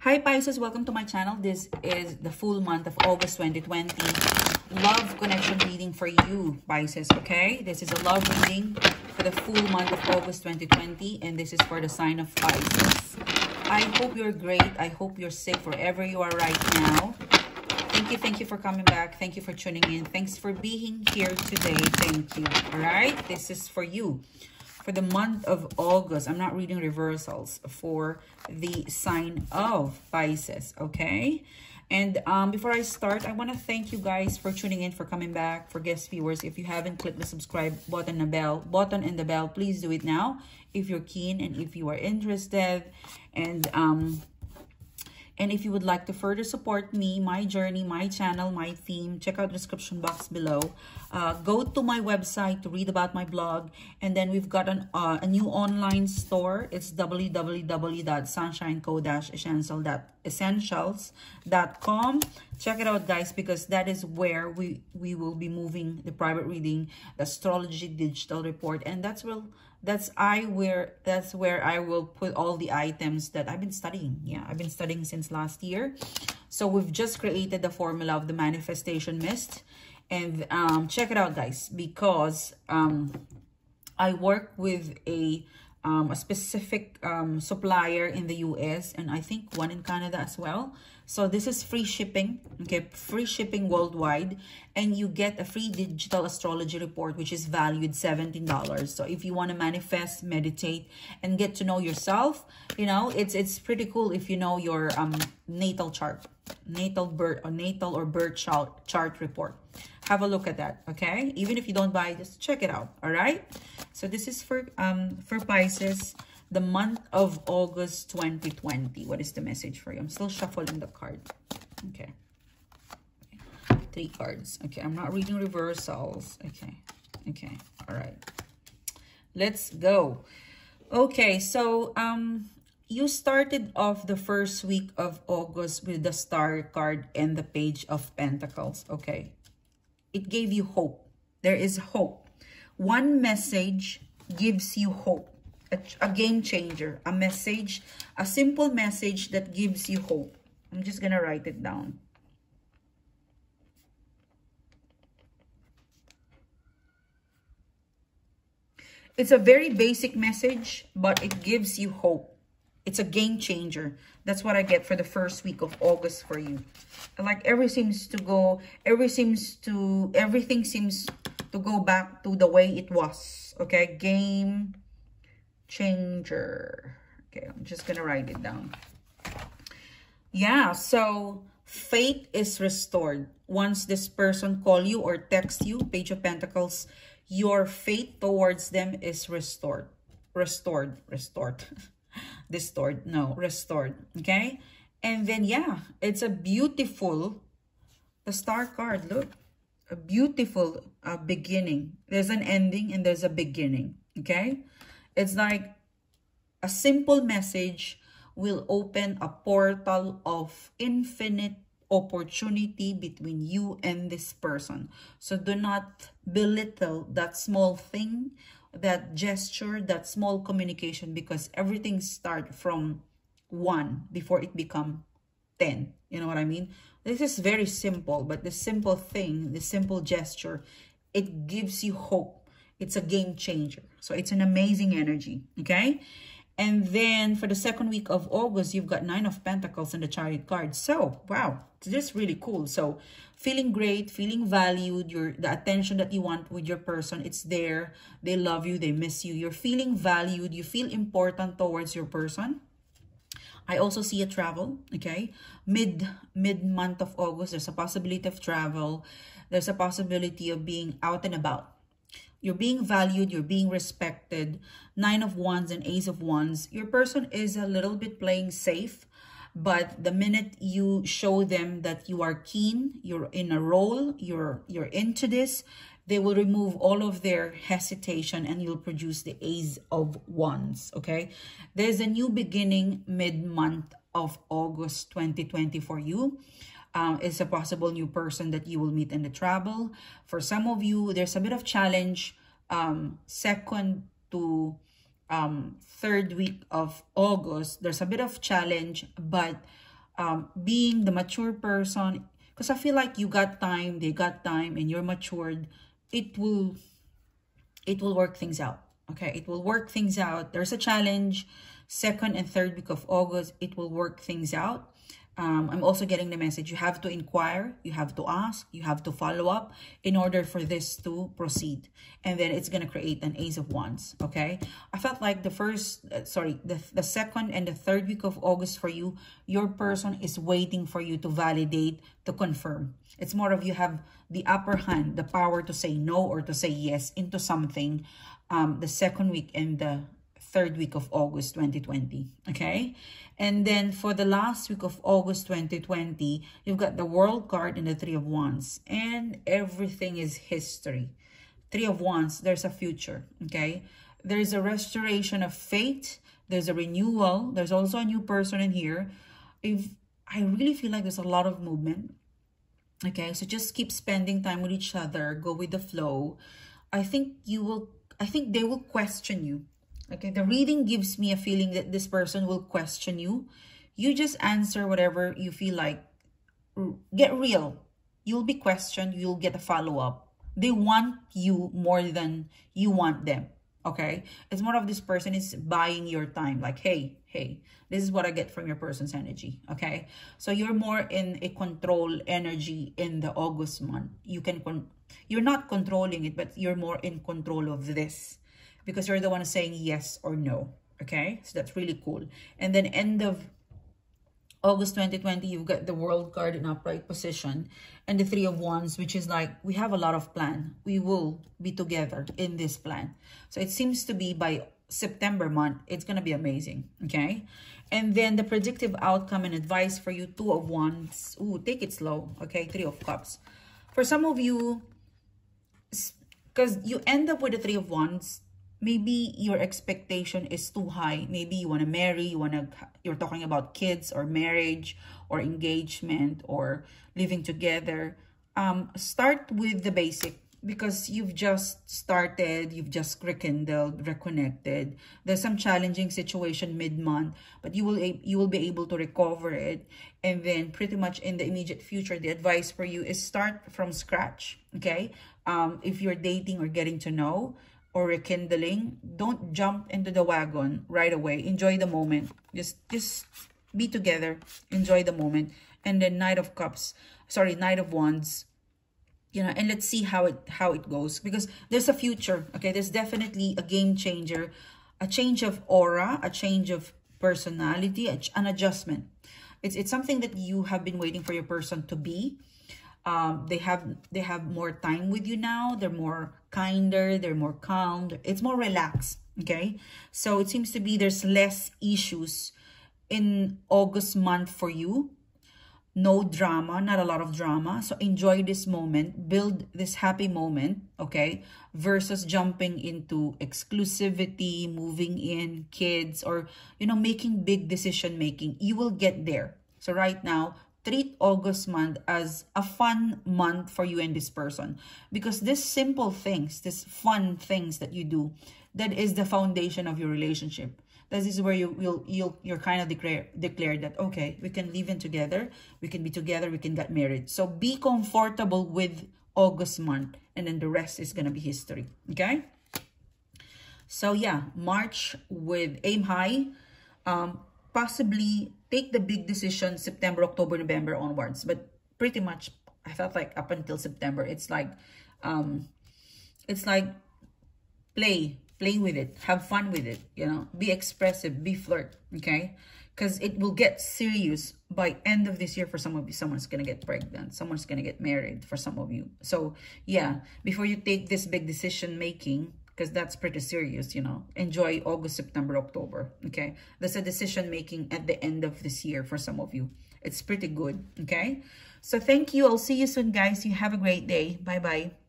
Hi Pisces, welcome to my channel. This is the full month of August 2020. Love connection reading for you, Pisces, okay? This is a love reading for the full month of August 2020 and this is for the sign of Pisces. I hope you're great. I hope you're safe wherever you are right now. Thank you, thank you for coming back. Thank you for tuning in. Thanks for being here today. Thank you. All right, this is for you for the month of August. I'm not reading reversals for the sign of Pisces, okay? And um, before I start, I want to thank you guys for tuning in, for coming back, for guest viewers. If you haven't clicked the subscribe button, the bell button and the bell, please do it now if you're keen and if you are interested. And um, and if you would like to further support me, my journey, my channel, my theme, check out the description box below. Uh, go to my website to read about my blog. And then we've got an, uh, a new online store. It's www.sunshineco-essential.essentials.com. Check it out, guys, because that is where we, we will be moving the private reading, the astrology digital report. And that's where that's I where that's where I will put all the items that I've been studying. Yeah, I've been studying since last year. So we've just created the formula of the manifestation mist. And um, check it out, guys, because um, I work with a um, a specific um, supplier in the US and I think one in Canada as well. So this is free shipping, okay, free shipping worldwide. And you get a free digital astrology report, which is valued $17. So if you want to manifest, meditate, and get to know yourself, you know, it's it's pretty cool if you know your um, natal chart, natal birth or natal or birth chart, chart report. Have a look at that, okay? Even if you don't buy, just check it out, all right? So this is for um for Pisces the month of August 2020. What is the message for you? I'm still shuffling the card. Okay. Three cards. Okay, I'm not reading reversals. Okay. Okay. All right. Let's go. Okay, so um you started off the first week of August with the star card and the page of pentacles. Okay. It gave you hope. There is hope. One message gives you hope a, a game changer, a message, a simple message that gives you hope. I'm just going to write it down. It's a very basic message, but it gives you hope. It's a game changer. That's what I get for the first week of August for you. Like everything seems to go, every seems to, everything seems to go back to the way it was. Okay, game changer. Okay, I'm just going to write it down. Yeah, so faith is restored. Once this person call you or text you, Page of Pentacles, your faith towards them is restored. Restored. Restored. Distorted. No, restored. Okay? And then, yeah, it's a beautiful, the star card, look. A beautiful uh, beginning. There's an ending and there's a beginning. Okay? It's like a simple message will open a portal of infinite opportunity between you and this person. So do not belittle that small thing, that gesture, that small communication because everything start from one before it become 10. You know what I mean? This is very simple, but the simple thing, the simple gesture, it gives you hope it's a game changer. So it's an amazing energy, okay? And then for the second week of August, you've got Nine of Pentacles and the Chariot card. So, wow, this is really cool. So, feeling great, feeling valued, your the attention that you want with your person, it's there. They love you, they miss you. You're feeling valued, you feel important towards your person. I also see a travel, okay? Mid mid month of August, there's a possibility of travel. There's a possibility of being out and about you're being valued, you're being respected. Nine of Wands and Ace of Wands. Your person is a little bit playing safe. But the minute you show them that you are keen, you're in a role, you're you're into this, they will remove all of their hesitation and you'll produce the Ace of Wands, okay? There's a new beginning mid-month of August 2020 for you um, is a possible new person that you will meet in the travel. For some of you, there's a bit of challenge um, second to um, third week of August. There's a bit of challenge, but um, being the mature person, because I feel like you got time, they got time, and you're matured, it will, it will work things out. Okay, it will work things out. There's a challenge. Second and third week of August, it will work things out um, I'm also getting the message. You have to inquire, you have to ask, you have to follow up in order for this to proceed. And then it's going to create an ace of wands, okay? I felt like the first, uh, sorry, the, the second and the third week of August for you, your person is waiting for you to validate, to confirm. It's more of you have the upper hand, the power to say no or to say yes into something um, the second week and the third week of August 2020, okay? And then for the last week of August 2020, you've got the World card and the Three of Wands. And everything is history. Three of Wands, there's a future, okay? There's a restoration of fate. There's a renewal. There's also a new person in here. If I really feel like there's a lot of movement. Okay, so just keep spending time with each other. Go with the flow. I think you will, I think they will question you Okay, the reading gives me a feeling that this person will question you. You just answer whatever you feel like. Get real. You'll be questioned. You'll get a follow-up. They want you more than you want them. Okay? It's more of this person is buying your time. Like, hey, hey, this is what I get from your person's energy. Okay? So you're more in a control energy in the August month. You can, con you're not controlling it, but you're more in control of this because you're the one saying yes or no. Okay, so that's really cool. And then end of August 2020, you've got the World card in upright position and the Three of Wands, which is like, we have a lot of plan. We will be together in this plan. So it seems to be by September month, it's going to be amazing. Okay. And then the predictive outcome and advice for you, Two of Wands. Ooh, take it slow. Okay. Three of Cups. For some of you, because you end up with the Three of Wands, maybe your expectation is too high. Maybe you want to marry, you want to, you're talking about kids or marriage or engagement or living together. Um, start with the basic because you've just started, you've just rekindled, reconnected. There's some challenging situation mid-month, but you will you will be able to recover it. And then pretty much in the immediate future, the advice for you is start from scratch, okay? Um, if you're dating or getting to know, or rekindling, don't jump into the wagon right away. Enjoy the moment. Just, just be together. Enjoy the moment. And then Knight of Cups, sorry, Knight of Wands, you know, and let's see how it how it goes because there's a future. Okay, there's definitely a game changer, a change of aura, a change of personality, an adjustment. It's it's something that you have been waiting for your person to be um, they have they have more time with you now. They're more kinder. They're more calm. It's more relaxed okay? So it seems to be there's less issues in august month for you. No drama not a lot of drama. So enjoy this moment. Build this happy moment okay? Versus jumping into exclusivity moving in kids or you know making big decision making you will get there. So right now treat August month as a fun month for you and this person. Because these simple things, these fun things that you do, that is the foundation of your relationship. This is where you, you'll, you'll, you're kind of declare, declare that, okay, we can live in together, we can be together, we can get married. So be comfortable with August month and then the rest is going to be history. Okay? So yeah, March with aim high. Um, possibly take the big decision September, October, November onwards. But pretty much, I felt like up until September, it's like, um, it's like play, play with it, have fun with it, you know, be expressive, be flirt, okay? Because it will get serious by end of this year for some of you. Someone's going to get pregnant. Someone's going to get married for some of you. So, yeah, before you take this big decision making, because that's pretty serious, you know. Enjoy August, September, October, okay? That's a decision making at the end of this year for some of you. It's pretty good, okay? So thank you. I'll see you soon, guys. You have a great day. Bye-bye.